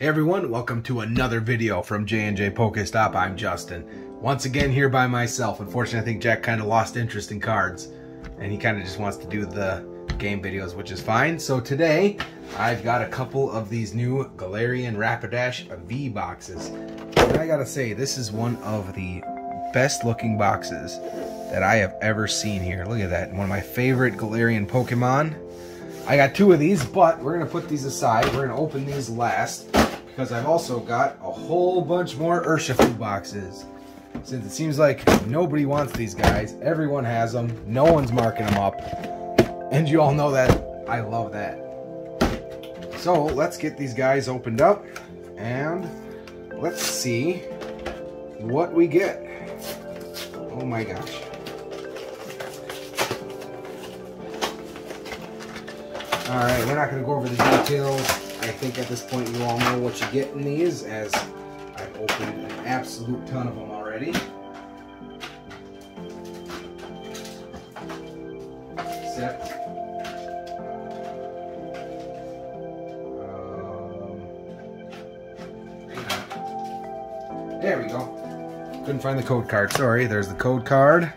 Hey everyone, welcome to another video from J&J Pokestop. I'm Justin. Once again here by myself. Unfortunately, I think Jack kind of lost interest in cards and he kind of just wants to do the game videos, which is fine. So today, I've got a couple of these new Galarian Rapidash V boxes. And I gotta say, this is one of the best looking boxes that I have ever seen here. Look at that, one of my favorite Galarian Pokemon. I got two of these, but we're gonna put these aside. We're gonna open these last because I've also got a whole bunch more Urshifu boxes. Since it seems like nobody wants these guys, everyone has them, no one's marking them up, and you all know that I love that. So let's get these guys opened up and let's see what we get. Oh my gosh. Alright, we're not to go over the details. I think at this point you all know what you get in these as I've opened an absolute ton of them already. Except um, there we go. Couldn't find the code card. Sorry, there's the code card.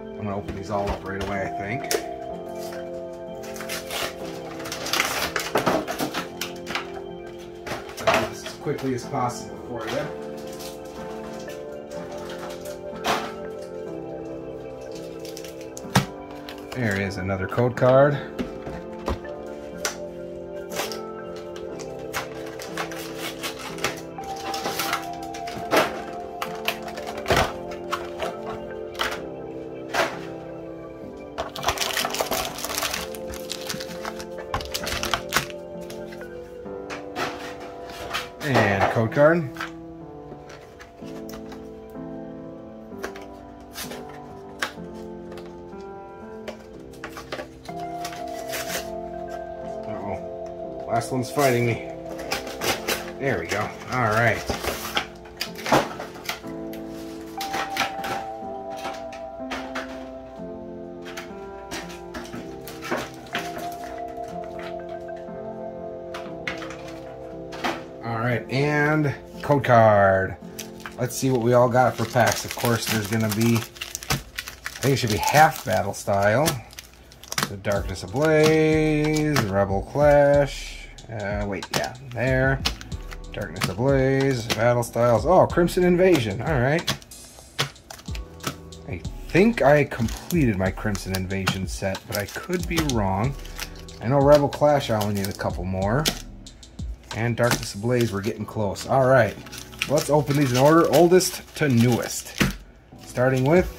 I'm gonna open these all up right away, I think. Quickly as possible for you. There is another code card. Last one's fighting me. There we go. All right. All right, and code card. Let's see what we all got for packs. Of course, there's gonna be, I think it should be half battle style. The Darkness Ablaze, Rebel Clash. Uh, wait, yeah, there. Darkness Ablaze, Battle Styles. Oh, Crimson Invasion. All right. I think I completed my Crimson Invasion set, but I could be wrong. I know Rebel Clash, I only need a couple more. And Darkness Ablaze, we're getting close. All right, let's open these in order, oldest to newest. Starting with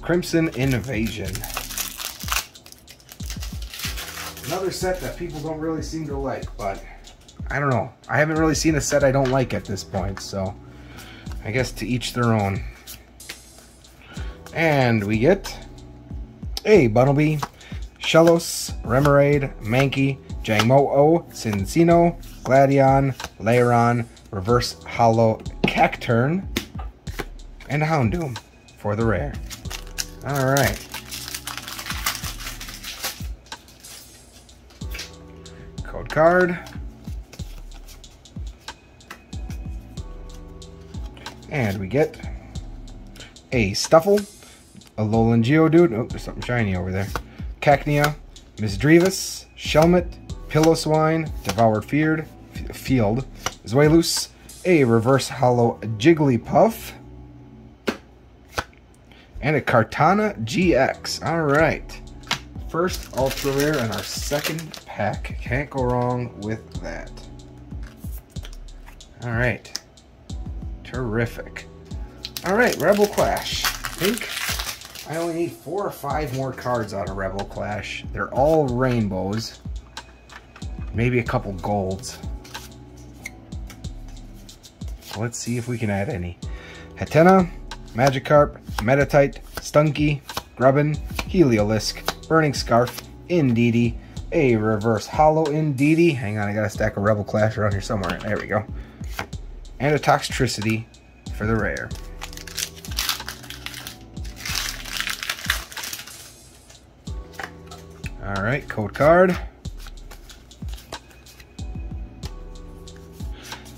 Crimson Invasion. Another set that people don't really seem to like, but I don't know. I haven't really seen a set I don't like at this point, so I guess to each their own. And we get a Bunnelby, Shellos, Remoraid, Mankey, Jangmo-O, Cinccino, Gladion, Lairon, Reverse Holo Cacturne, and Houndoom for the rare. Alright. Code card. And we get a Stufful, a Alolan Geodude. Oh, there's something shiny over there. Cacnea, Misdreavus, Shelmet, Piloswine, Devoured Feared, Field, Zweilous, a Reverse Holo Jigglypuff, and a Kartana GX. All right. First ultra rare and our second pack. Can't go wrong with that. All right. Terrific. All right, Rebel Clash. I think I only need four or five more cards out of Rebel Clash. They're all rainbows. Maybe a couple golds. Let's see if we can add any. Hatenna, Magikarp, Meditite, Stunky, Grubbin, Heliolisk, Burning Scarf, Indeedee, a Reverse Holo Indeedee. Hang on, I got a stack of Rebel Clash around here somewhere. There we go. And a Toxtricity for the rare. All right, code card.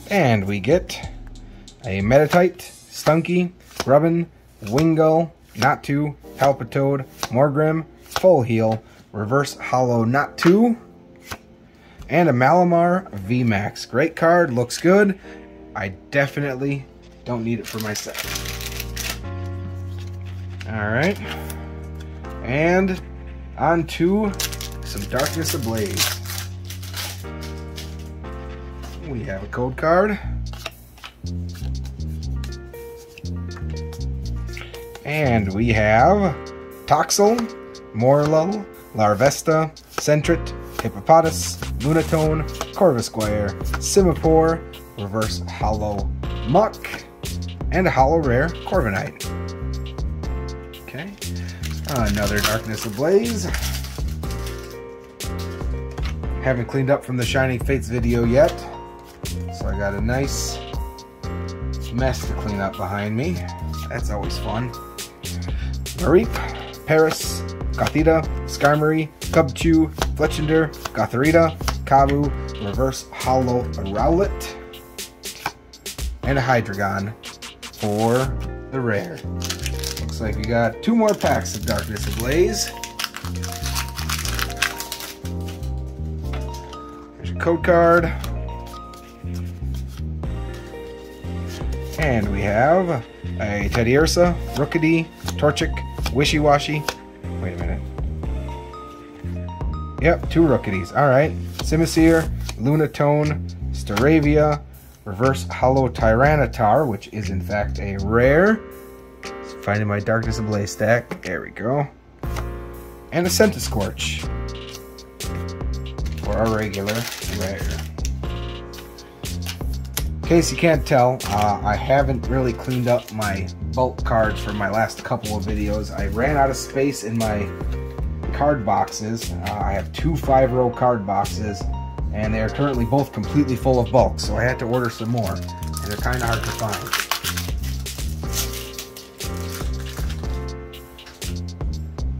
And we get a Meditite, Stunky, Grubbin, Wingull, Natu, Palpitoad, Morgrem, Full Heal, Reverse Holo Not 2, and a Malamar VMAX. Great card, looks good. I definitely don't need it for myself. Alright. And on to some Darkness Ablaze. We have a code card. And we have Toxel, Morelull, Larvesta, Sentret, Hippopotas, Lunatone, Corvisquire, Simipour, Reverse Holo Muk, and a Holo Rare Corviknight. Okay, another Darkness Ablaze. Haven't cleaned up from the Shining Fates video yet, so I got a nice mess to clean up behind me. That's always fun. Mareep, Paras, Gothita, Skarmory, Cubchoo, Fletchinder, Gothorita, Kabu, Reverse Holo Rowlet, and a Hydreigon for the rare. Looks like we got two more packs of Darkness Ablaze. There's your code card. And we have a Teddiursa, Rookidee, Torchic, Wishiwashi. Wait Yep, two Rookidees. Alright. Simisear, Lunatone, Staravia, Reverse Holo Tyranitar, which is in fact a rare. Finding my Darkness Ablaze stack. There we go. And a Centiskorch. For our regular rare. In case you can't tell, uh, I haven't really cleaned up my bulk cards from my last couple of videos. I ran out of space in my card boxes. Uh, I have two five row card boxes and they are currently both completely full of bulk so I had to order some more and they're kind of hard to find.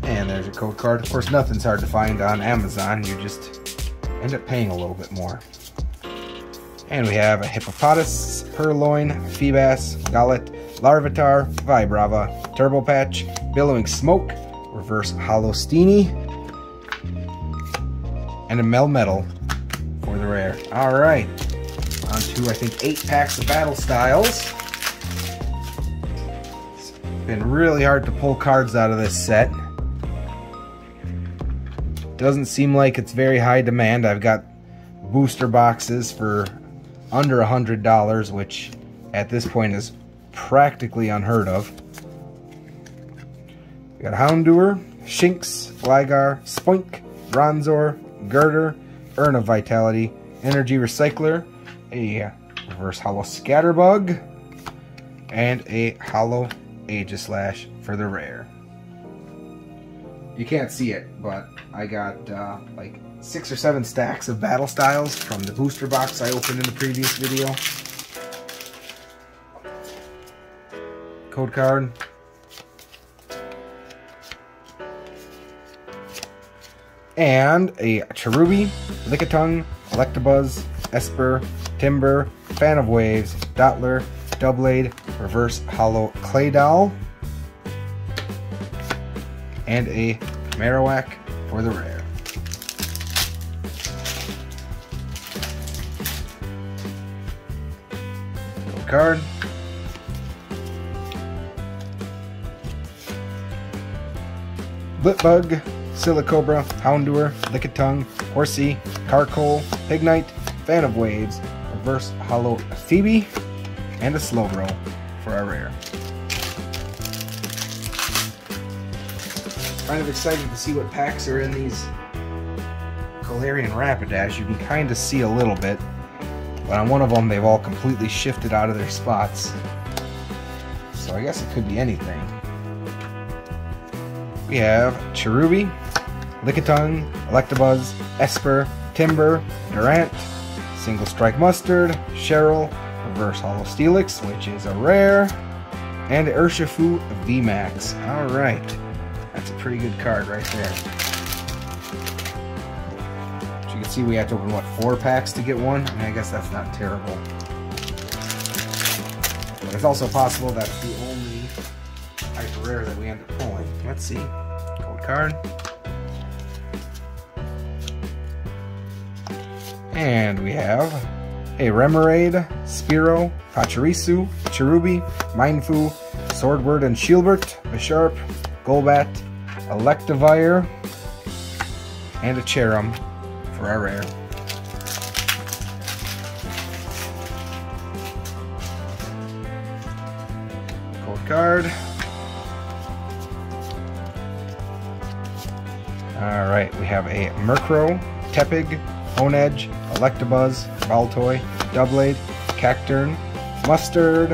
And there's a code card. Of course nothing's hard to find on Amazon. You just end up paying a little bit more. And we have a Hippopotas, Purrloin, Feebas, Golett, Larvitar, Vibrava, Turbo Patch, Billowing Smoke, Reverse Holo Steenee, and a Melmetal for the rare. Alright, on to I think eight packs of Battle Styles. It's been really hard to pull cards out of this set. Doesn't seem like it's very high demand. I've got booster boxes for under a hundred dollars, which at this point is practically unheard of. We got Houndour, Shinx, Gligar, Spoink, Bronzor, Gurdurr, Urn of Vitality, Energy Recycler, a Reverse Holo Scatterbug, and a Holo Aegislash for the rare. You can't see it, but I got uh, like six or seven stacks of battle styles from the booster box I opened in the previous video. Code card. And a Cherubi, Lickitung, Electabuzz, Espurr, Timburr, Fan of Waves, Dottler, Doublade, Reverse Holo Claydol, and a Marowak for the rare. card. Blipbug, Silicobra, Houndour, Lickitung, Horsea, Carkol, Pignite, Fan of Waves, Reverse Holo Phoebe, and a Slowbro for our rare. Kind of excited to see what packs are in these Galarian Rapidash. You can kind of see a little bit, but on one of them they've all completely shifted out of their spots. So I guess it could be anything. We have Cherubi, Lickitung, Electabuzz, Espurr, Timburr, Durant, Single Strike Mustard, Cheryl, Reverse Holo Steelix, which is a rare, and Urshifu VMAX. Alright, that's a pretty good card right there. As you can see, we have to open, what, four packs to get one? I mean, I guess that's not terrible. But it's also possible that's the only hyper rare that we end up pulling. Let's see. Code card. And we have a Remoraid, Spiro, Pachirisu, Cherubi, Mienfoo, Sordward and Shieldbert, Bisharp, Golbat, Electivire, and a Cherrim for our rare. Cold card. Alright, we have a Murkrow, Tepig, Honedge, Electabuzz, Baltoy, Doublade, Cacturne, Mustard,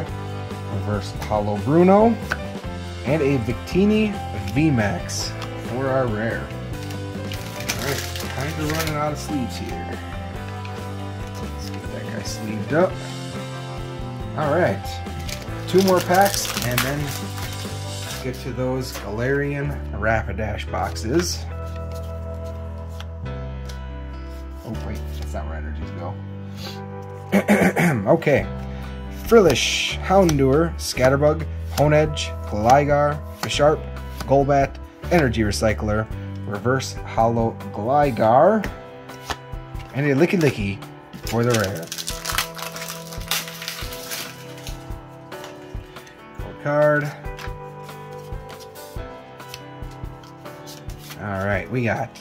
Reverse Holo Bruno, and a Victini VMAX for our rare. Alright, kind of running out of sleeves here. Let's get that guy sleeved up. Alright, two more packs and then get to those Galarian Rapidash boxes. Okay. Frillish, Houndour, Scatterbug, Honedge, Gligar, Bisharp, Golbat, Energy Recycler, Reverse Holo Gligar, and a Lickilicky for the rare. Card. Alright, we got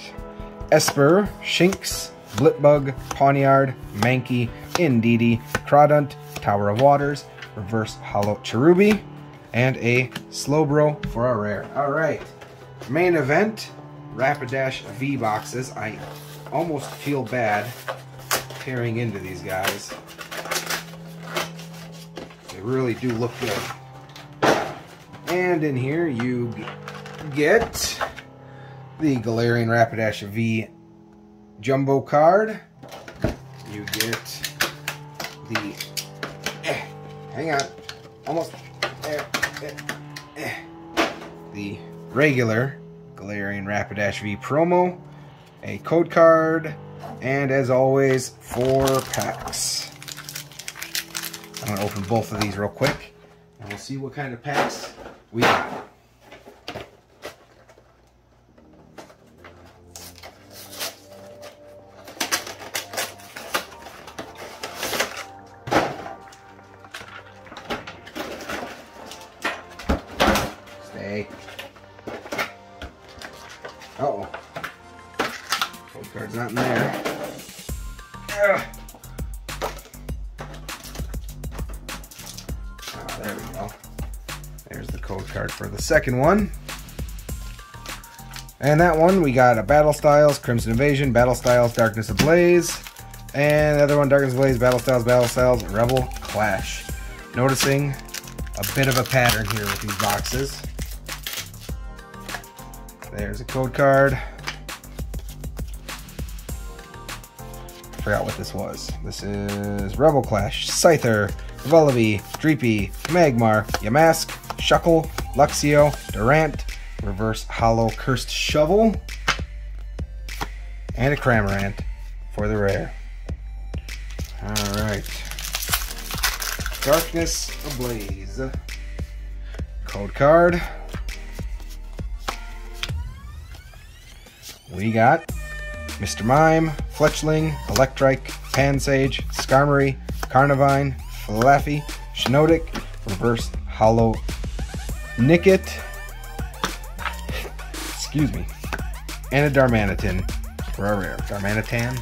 Espurr, Shinx, Blipbug, Pawniard, Mankey, Indeedee, Crawdaunt, Tower of Waters, Reverse Holo Cherubi, and a Slowbro for our rare. Alright, main event, Rapidash V boxes. I almost feel bad tearing into these guys. They really do look good. And in here you get the Galarian Rapidash V jumbo card. You get hang on, almost, eh, eh, eh, the regular Galarian Rapidash V promo, a code card, and as always, four packs. I'm going to open both of these real quick, and we'll see what kind of packs we got. Code card's not in there. Ugh. Ah, there we go. There's the code card for the second one. And that one, we got a Battle Styles, Crimson Invasion, Battle Styles, Darkness Ablaze, and the other one, Darkness Ablaze, Battle Styles, Battle Styles, Rebel Clash. Noticing a bit of a pattern here with these boxes. There's a code card. Forgot what this was. This is Rebel Clash, Scyther, Vullaby, Dreepy, Magmar, Yamask, Shuckle, Luxio, Durant, Reverse Holo Cursed Shovel, and a Cramorant for the rare. Alright. Darkness Ablaze. Code card. We got Mr. Mime, Fletchling, Electrike, Pansage, Skarmory, Carnivine, Flaaffy, Shiinotic, Reverse Holo Nickit, excuse me, and a Darmanitan our rare. Darmanitan.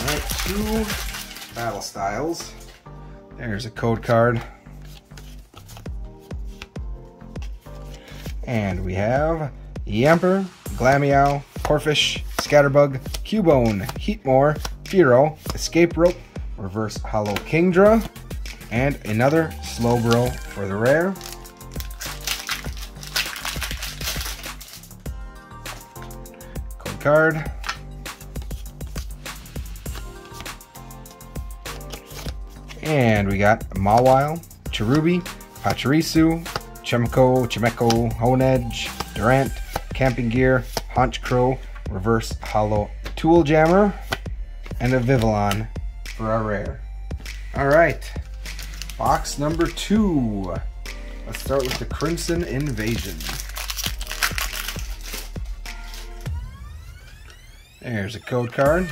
Alright, two battle styles. There's a code card. And we have Yamper, Glameow, Corphish, Scatterbug, Cubone, Heatmor, Fearow, Escape Rope, Reverse Holo Kingdra, and another Slowbro for the rare. Code card. And we got Mawile, Cherubi, Pachirisu, Chemco, Chimecho, Honedge, Durant, Camping Gear, Honchkrow, Reverse Holo Tool Jammer, and a Vivillon for our rare. Alright, Box number two. Let's start with the Crimson Invasion. There's a code card.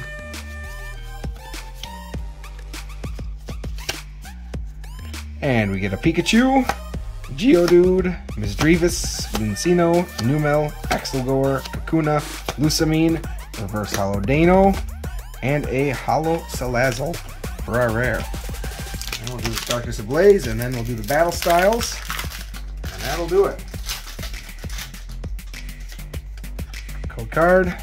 And we get a Pikachu, Geodude, Misdreavus, Minccino, Numel, Axelgor, Kakuna, Lusamine, Reverse Holo Dano, and a Holo Salazzle for our rare. And we'll do the Darkness Ablaze, and then we'll do the Battle Styles, and that'll do it. Code card.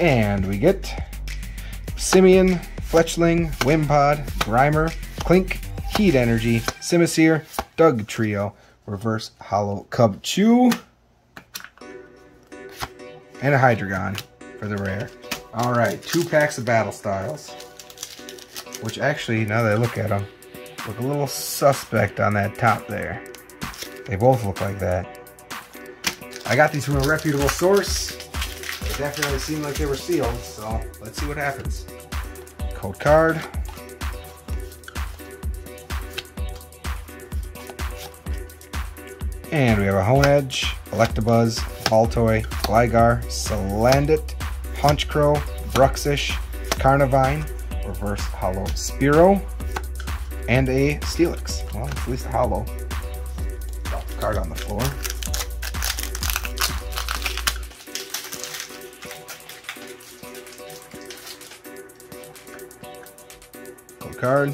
And we get Simeon, Fletchling, Wimpod, Grimer, Clink, Heat Energy, Simisear, Dugtrio, Reverse Holo Cubchoo, and a Hydreigon for the rare. Alright, two packs of Battle Styles. Which actually, now that I look at them, look a little suspect on that top there. They both look like that. I got these from a reputable source. They definitely seem like they were sealed, so let's see what happens. Code card. And we have a Honedge, Electabuzz, Baltoy, Gligar, Salandit, Honchkrow, Bruxish, Carnivine, Reverse Holo Spearow, and a Steelix. Well, at least a holo. Drop the card on the floor. Card.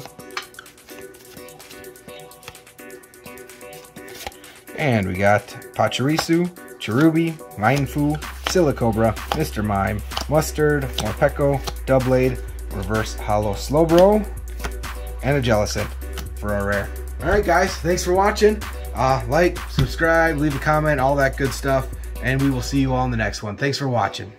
And we got Pachirisu, Cherubi, Mienfoo, Silicobra, Mr. Mime, Mustard, Morpeko, Doublade, Reverse Holo Slowbro, and a Jellicent for our rare. Alright guys, thanks for watching. Uh, like, subscribe, leave a comment, all that good stuff. And we will see you all in the next one. Thanks for watching.